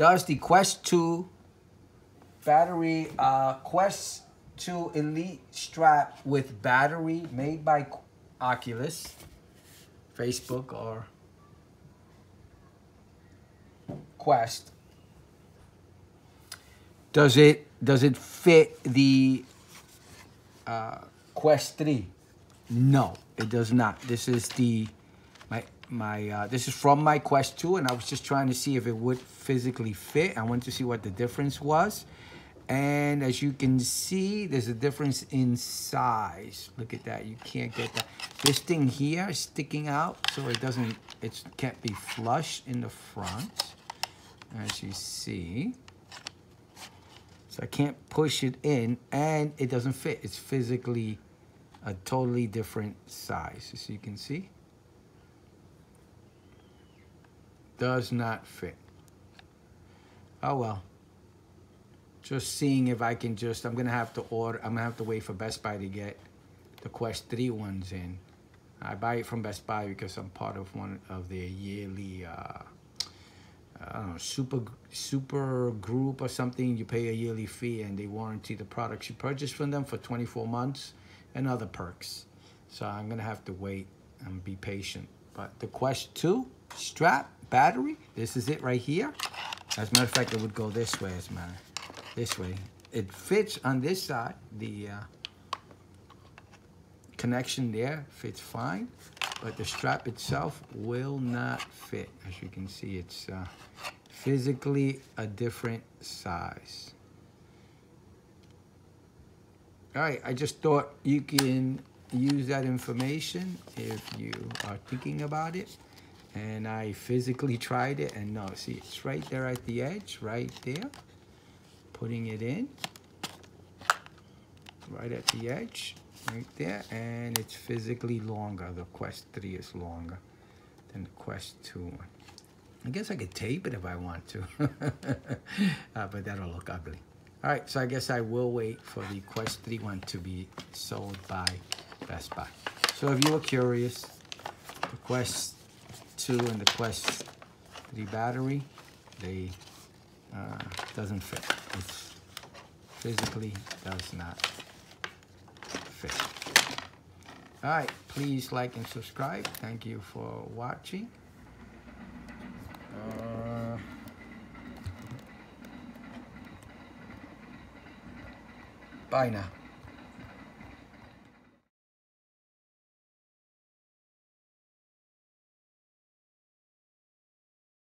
Does the Quest 2 battery, uh, Quest 2 Elite strap with battery made by Oculus, Facebook or Quest, does it does it fit the uh, Quest 3? No, it does not. This is the my uh, this is from my Quest 2, and I was just trying to see if it would physically fit. I wanted to see what the difference was. And as you can see, there's a difference in size. Look at that, you can't get that. This thing here is sticking out, so it doesn't, it can't be flush in the front, as you see. So I can't push it in, and it doesn't fit. It's physically a totally different size, as you can see. Does not fit. Oh well just seeing if I can just, I'm gonna have to order, I'm gonna have to wait for Best Buy to get the Quest 3 ones in. I buy it from Best Buy because I'm part of one of their yearly, uh, I don't know, super, super group or something. You pay a yearly fee and they warranty the products you purchase from them for 24 months and other perks. So I'm gonna have to wait and be patient. But the Quest 2 strap, battery, this is it right here. As a matter of fact, it would go this way as a matter this way. It fits on this side. The uh, connection there fits fine, but the strap itself will not fit. As you can see, it's uh, physically a different size. All right, I just thought you can use that information if you are thinking about it. And I physically tried it and no, see, it's right there at the edge, right there. Putting it in. Right at the edge right there and it's physically longer. The quest 3 is longer than the quest 2 one I guess I could tape it if I want to uh, but that'll look ugly. All right so I guess I will wait for the quest 3 one to be sold by Best Buy. So if you were curious the quest 2 and the quest 3 battery they uh, doesn't fit. It physically does not fit. All right, please like and subscribe. Thank you for watching. Uh, bye now.